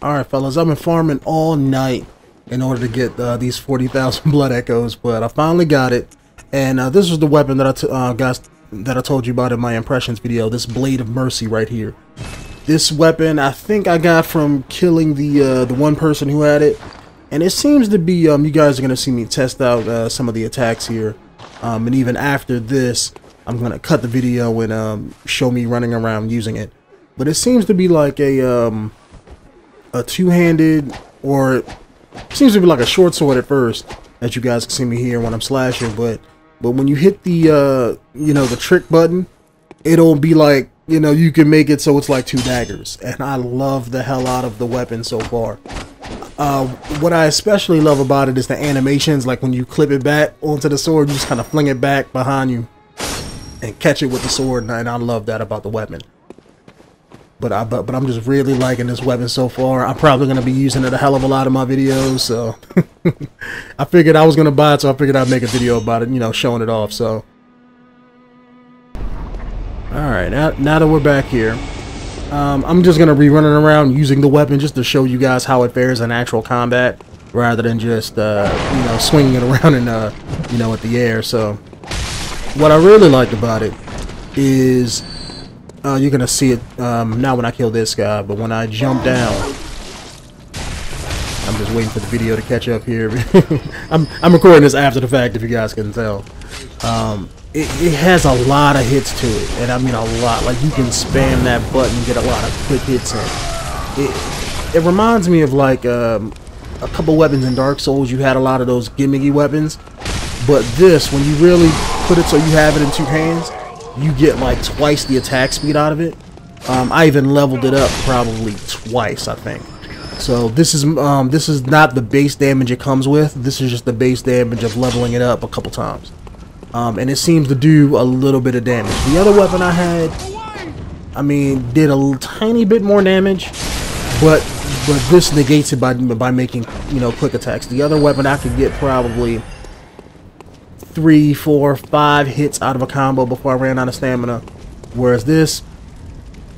Alright, fellas, I've been farming all night in order to get uh, these 40,000 blood echoes, but I finally got it. And uh, this is the weapon that I uh, that I told you about in my impressions video, this Blade of Mercy right here. This weapon, I think I got from killing the uh, the one person who had it. And it seems to be, um, you guys are going to see me test out uh, some of the attacks here. Um, and even after this, I'm going to cut the video and um, show me running around using it. But it seems to be like a... Um, a two-handed or seems to be like a short sword at first as you guys can see me here when I'm slashing but but when you hit the uh you know the trick button it'll be like you know you can make it so it's like two daggers. And I love the hell out of the weapon so far. Uh, what I especially love about it is the animations like when you clip it back onto the sword you just kind of fling it back behind you and catch it with the sword and I love that about the weapon but I but, but I'm just really liking this weapon so far. I'm probably gonna be using it a hell of a lot in my videos, so I figured I was gonna buy it, so I figured I'd make a video about it, you know, showing it off. So, all right, now now that we're back here, um, I'm just gonna be running around using the weapon just to show you guys how it fares in actual combat, rather than just uh, you know swinging it around in uh, you know at the air. So, what I really liked about it is uh, you're gonna see it um, not when I kill this guy, but when I jump down. I'm just waiting for the video to catch up here. I'm, I'm recording this after the fact, if you guys can tell. Um, it, it, has a lot of hits to it, and I mean a lot. Like you can spam that button, and get a lot of quick hits in. It, it reminds me of like um, a couple weapons in Dark Souls. You had a lot of those gimmicky weapons, but this, when you really put it so you have it in two hands, you get like twice the attack speed out of it. Um, I even leveled it up probably twice, I think. So this is um, this is not the base damage it comes with. This is just the base damage of leveling it up a couple times. Um, and it seems to do a little bit of damage. The other weapon I had, I mean, did a tiny bit more damage, but but this negates it by by making you know quick attacks. The other weapon I could get probably three, four, five hits out of a combo before I ran out of stamina. Whereas this,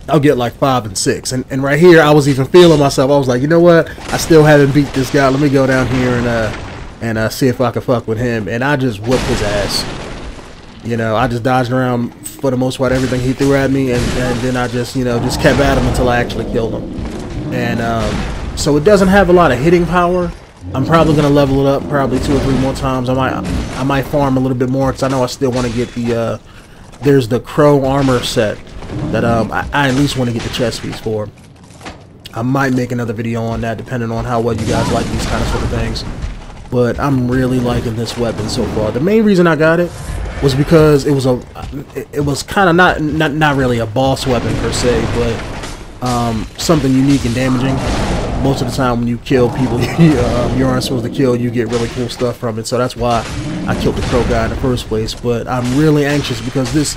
I'll get like five and six. And, and right here, I was even feeling myself. I was like, you know what? I still haven't beat this guy. Let me go down here and uh and uh, see if I can fuck with him. And I just whooped his ass. You know, I just dodged around for the most part everything he threw at me, and, and then I just you know just kept at him until I actually killed him. And um, so it doesn't have a lot of hitting power, I'm probably gonna level it up probably two or three more times. I might I might farm a little bit more because I know I still want to get the uh, there's the crow armor set that um I, I at least want to get the chest piece for. I might make another video on that depending on how well you guys like these kind of sort of things. But I'm really liking this weapon so far. The main reason I got it was because it was a it was kind of not not not really a boss weapon per se, but um, something unique and damaging most of the time when you kill people you, uh, you aren't supposed to kill, you get really cool stuff from it. So that's why I killed the crow guy in the first place. But I'm really anxious because this,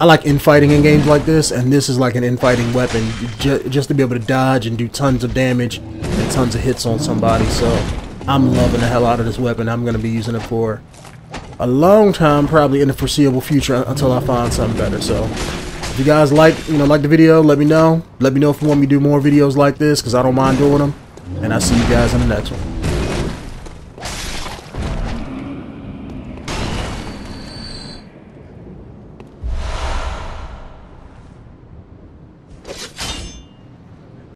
I like infighting in games like this, and this is like an infighting weapon, just to be able to dodge and do tons of damage and tons of hits on somebody. So I'm loving the hell out of this weapon. I'm going to be using it for a long time, probably in the foreseeable future until I find something better. So if you guys like, you know, like the video, let me know. Let me know if you want me to do more videos like this, because I don't mind doing them. And I'll see you guys in the next one.